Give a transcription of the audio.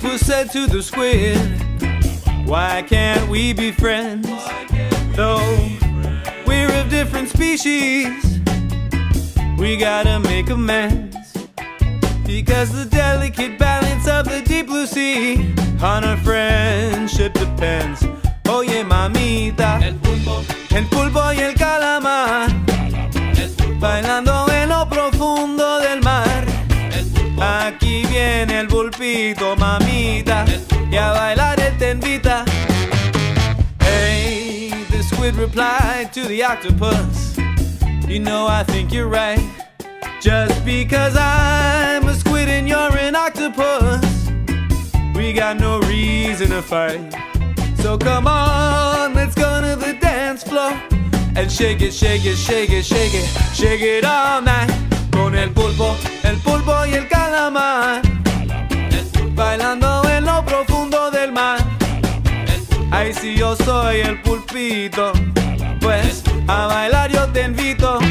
said to the squid, Why can't we be friends? Though we're of different species, we gotta make amends. Because the delicate balance of the deep blue sea on our friendship depends. Oye, mamita, El pulpo, el pulpo y el calamar, Aquí viene el pulpito, mamita, y a bailar él te invita. Hey, the squid replied to the octopus. You know, I think you're right. Just because I'm a squid and you're an octopus, we got no reason to fight. So come on, let's go to the dance floor and shake it, shake it, shake it, shake it, shake it all night. Con el pulpo Ay, si yo soy el pulpito, pues a bailar yo te invito.